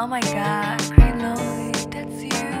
Oh my god, Green Lloyd, that's you.